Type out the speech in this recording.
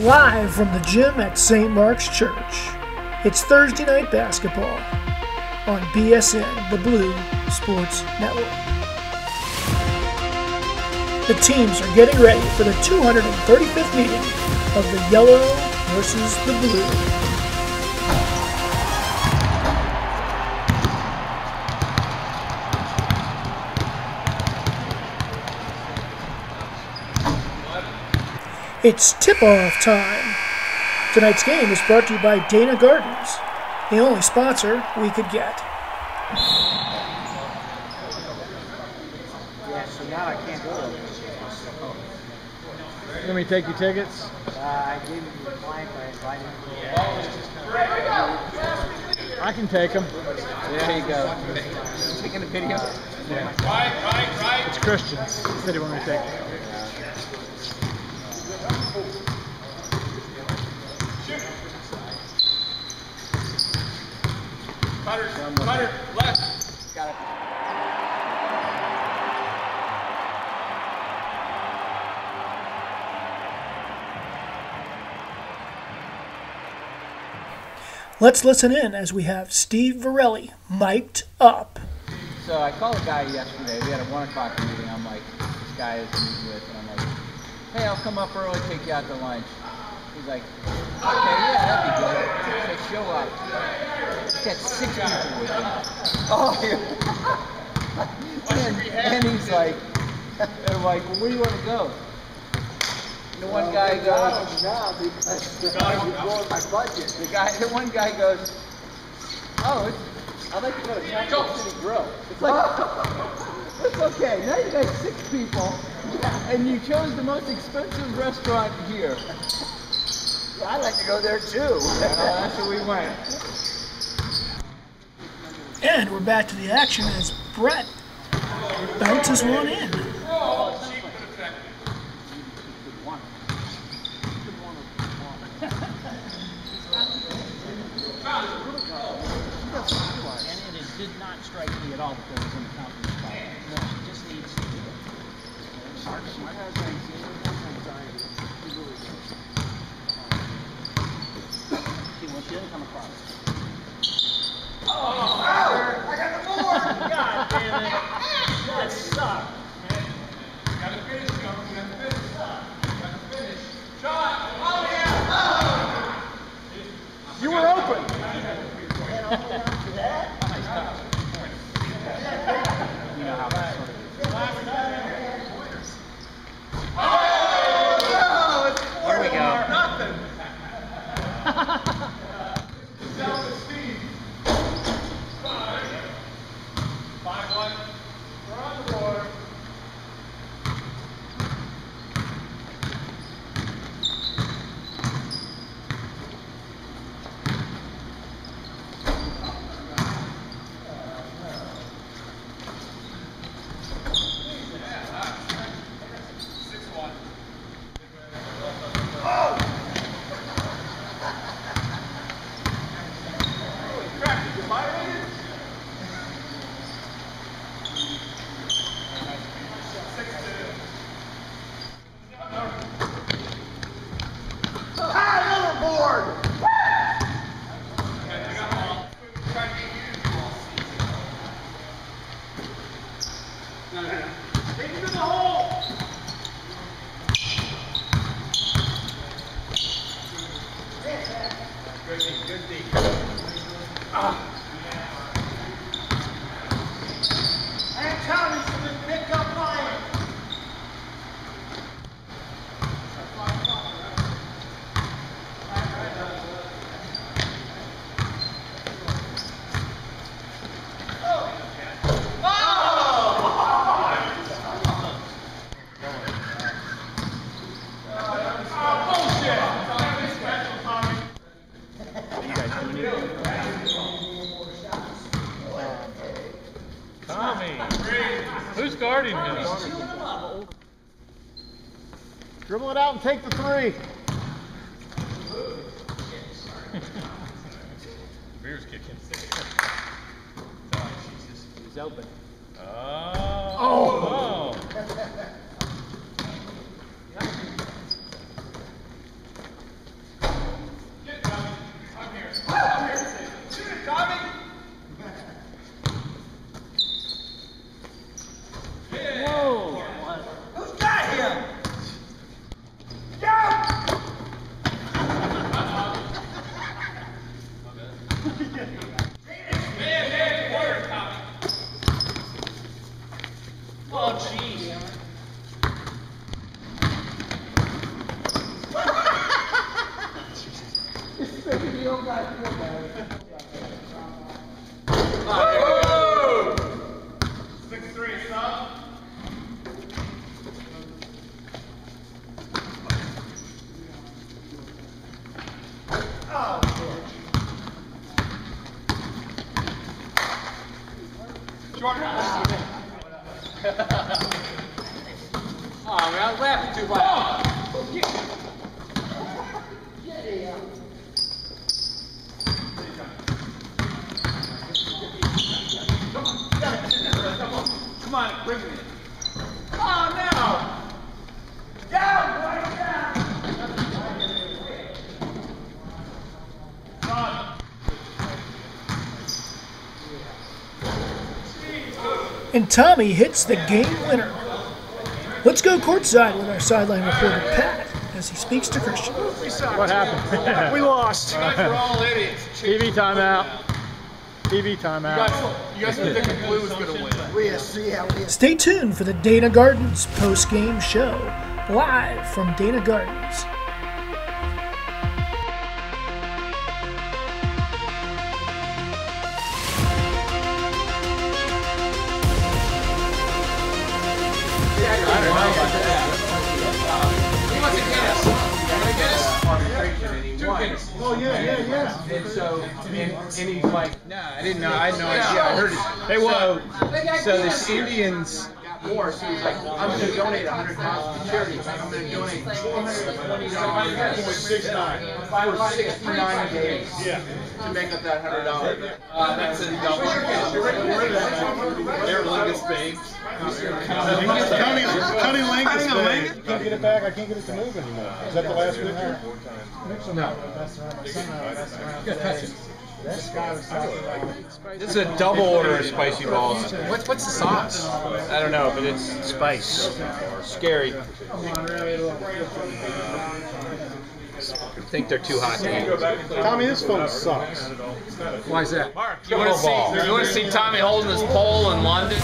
Live from the gym at St. Mark's Church, it's Thursday Night Basketball on BSN, the Blue Sports Network. The teams are getting ready for the 235th meeting of the Yellow versus the Blue. It's tip-off time. Tonight's game is brought to you by Dana Gardens, the only sponsor we could get. Yeah, so now I can't go. Let me take your tickets. Uh, I gave him the client I invited him. I can take them. There you go. Taking a video? Yeah. It's Christians. He said he wanted to take them. Cutter, cutter, left. Got it. Let's listen in as we have Steve Varelli mic'd up. So I called a guy yesterday. We had a 1 o'clock meeting. I'm like, this guy is meeting with, and I'm like, hey, I'll come up early, take you out to lunch. He's like, okay, yeah, that'd be good. Show up. Got six people with him. Oh, yeah. and, and he's like, I'm like, well, where do you want to go? And the one guy goes, now because my budget. the guy, the one guy goes, oh, it's, I'd like to go to Capital City Grill. It's like, it's okay. Now you got six people, and you chose the most expensive restaurant here. I'd like to go there too. that's where we went. And we're back to the action as Brett bounces one in. And it did not strike me at all that there was an confidence problem. No, she just needs to do it. She wants you to come across. Oh! God damn it! That sucked. Gotta finish, Jones. Gotta finish. Gotta finish. Shot. Oh, yeah. You were open. You know how that sort of Here we go. Nothing. Down to Steve. Five. Five one. We're on the board. Six one. Crack, did you violate it? Six two. Take him to the hole! Good D, good D. And ah Tommy should pick up mine. Tommy. Who's guarding him? Dribble it out and take the three. Beer's kicking. He's open. Oh. oh. Six three, stop. Oh, man, I was laughing too much. Come on, bring me. Oh, no! Down, right down! And Tommy hits the game winner. Let's go courtside with our sideline reporter Pat as he speaks to Christian. What happened? We lost. We're all idiots. TV timeout. TV timeout. You guys were thinking blue was gonna win. We see how we Stay tuned for the Dana Gardens post game show, live from Dana Gardens. And, and he's like, Nah, I didn't know. I had no idea. I heard it. They whoa. So, so this Indians got more. So he's like, I'm going to donate a hundred thousand to charity. I'm going to donate two hundred and twenty dollars. Six. For sixty-nine days. Yeah. To make up that hundred dollars. Uh, that's a double. They're Lingus Banks. County, County Langus Can't get it back. I can't get it to move anymore. Is that the last one there? No. This is a double order of spicy balls. What's what's the sauce? I don't know, but it's spice. Scary. I think they're too hot to eat. Tommy, this phone sucks. Why is that? Mark, You want to see? You want to see Tommy holding his pole in London?